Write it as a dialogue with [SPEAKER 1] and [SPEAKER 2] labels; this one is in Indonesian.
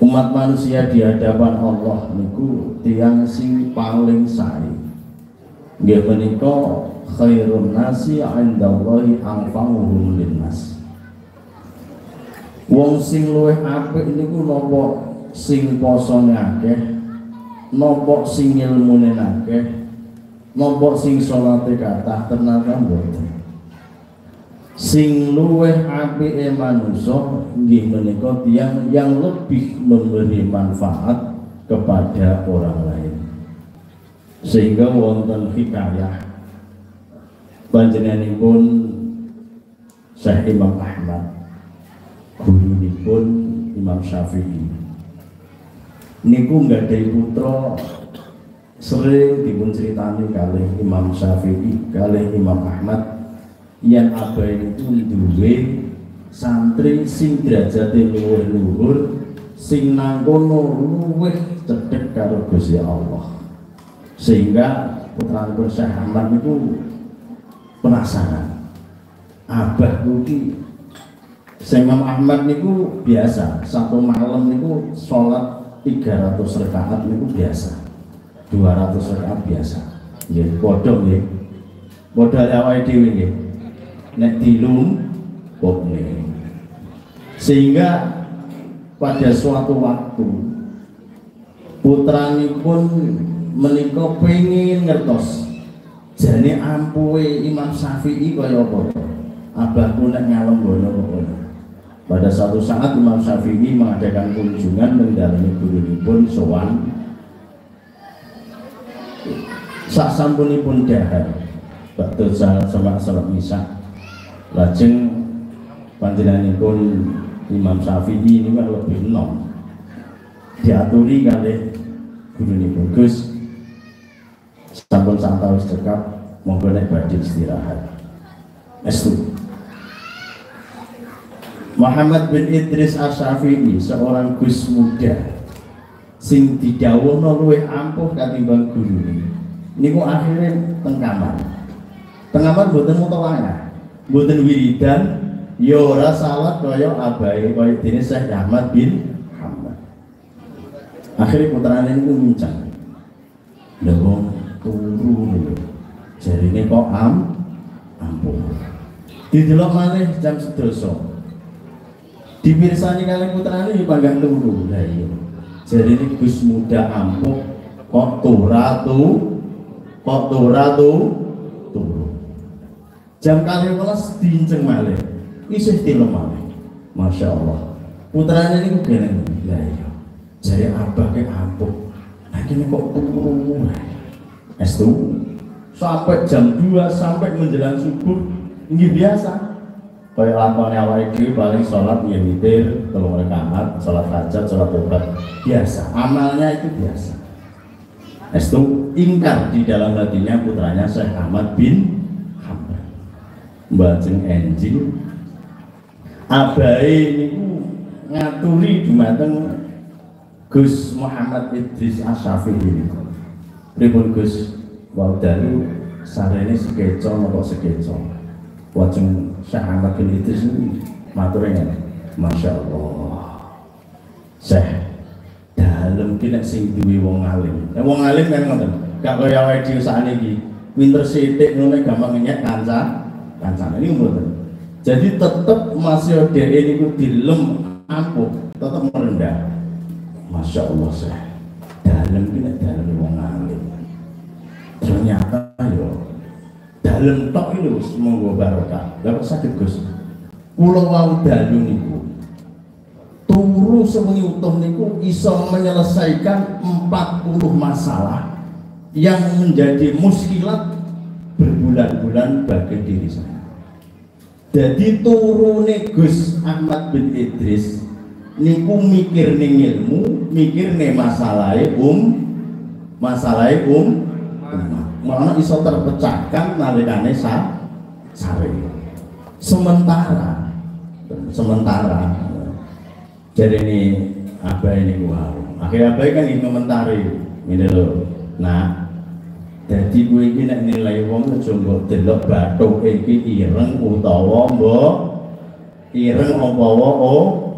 [SPEAKER 1] umat manusia di hadapan Allah niku tiang sing paling sae. Nggih menika khairun nasi indallahi anfa'uhum linnas. Wong sing luwih apik niku napa sing posone akeh napa sing ilmune akeh napa sing salate kathah tenaga mboten sing luweh apike manusa nggih menika yang lebih memberi manfaat kepada orang lain. Sehingga wonten hikayah. Panjenenganipun Syekh Imam Ahmad gurunipun Imam Syafi'i. Niku nggadahi putra sering dipun ceritani kali Imam Syafi'i kali Imam Ahmad yang abai itu duwe santri sing derajate luwih luhur sing nangkono luwih cedhek karo Gusti Allah. Sehingga putra Syekh Ahmad itu penasaran. Abah kuki Imam Ahmad niku biasa satu malam niku sholat 300 rakaat niku biasa 200 rakaat biasa. Nggih padha nggih. Padha awake dhewe nggih nek dilum sehingga pada suatu waktu putranipun menika pengen ngertos jane ampuhe Imam Syafi'i kaya apa? Abahku nek ngalem pokoknya. Pada suatu saat Imam Syafi'i mengadakan kunjungan mendalami guru pun sowan. Sak sampunipun dahar. Waktu salat salat misa lajeng panjenenganipun Imam Syafi'i ini kan lebih enom. Diaturi kali guru ini bagus. Sampun santau cekap monggo nek badhe istirahat. Estu. Muhammad bin Idris Asyafi'i seorang gus muda sing didhawuhna luwih ampuh katimbang gurune. Niku akhirnya teng kamar teng kamar mboten wiridan ya ora salat kaya abai kaya dene Syekh Ahmad bin Hamad. Akhirnya putrane niku mincang. Lha wong turu lho. Jarine kok am ampun. Didelok malih jam sedoso. Dipirsani kali putrane ya panggang turu. Lah iya. Jarine muda ampuh kok turatu kok turatu jam kali welas diinceng malih. Isih tilo malih. Masya Allah. Putranya ini kene. Ya iya. Jadi abah ke ampuh nah ini kok turu es sampai jam 2 sampai menjelang subuh ini biasa. Kayak lakonnya awal itu paling sholat ya witir telung rekaat sholat hajat sholat obat biasa. Amalnya itu biasa. Es ingkar di dalam hatinya putranya Syekh Ahmad bin mbajeng enjing. Abai niku ngaturi dumateng Gus Muhammad Idris Asyafi ini. Pripun Gus wau dalu sarene sekeco napa sekeco. Wajeng Syekh Ahmad bin Idris ini matur Masya Allah Syekh dalem ki nek sing duwe wong alim. Nek wong alim kan ngoten. Gak kaya awake dhewe sakniki pinter sithik ngene gampang nyek kanca kancane ini mboten. Jadi tetap masih ada ini dilem ampuh, tetap merendah. Masya Allah saya dalam ini dalam wong alim. Ternyata yo dalam tok itu semoga barokah. Dapat sakit Gus. Pulau wau dalu niku turu sewengi utuh niku bisa menyelesaikan 40 masalah yang menjadi muskilat berbulan-bulan bagi diri saya. Jadi turune Gus Ahmad bin Idris niku mikir ning ilmu, mikir nih masalah um, masalah um, malah iso terpecahkan nalikane sa sare. Sementara, sementara, jadi ini apa ini wow. Akhirnya apa kan ini komentari, ini loh. Nah, jadi gue ini nek nilai wong aja mbok delok bathuk iki ireng utawa mbok ireng apa wae oh